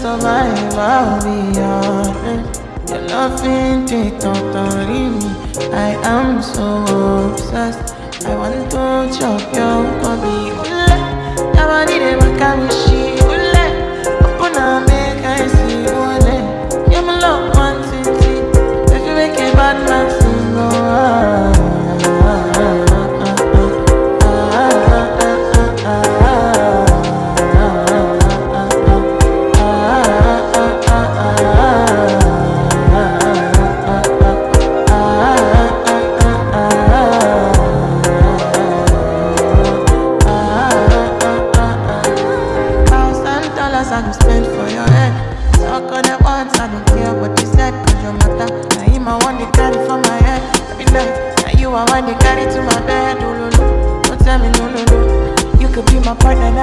survive, I'll be honest. Your loving take totally me. I am so obsessed. I want to chop your body. Your body dey make I I don't stand for your head. Talk on it once, I don't care what you said, cause your matter. Now you my one to carry for my head. Every night, now you I one to carry to my bed. No no, no. Don't tell me no, no, no. You could be my partner, never.